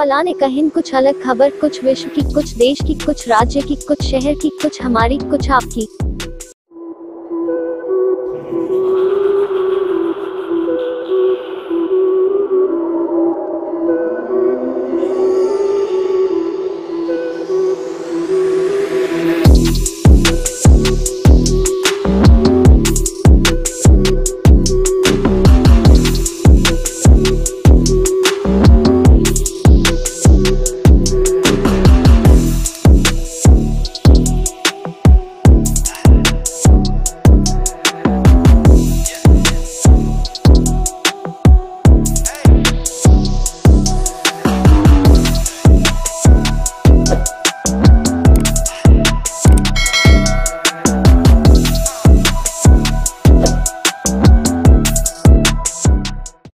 फलाने कहिन, कुछ अलग खबर, कुछ विश्व की, कुछ देश की, कुछ राज्य की, कुछ शहर की, कुछ हमारी, कुछ आपकी।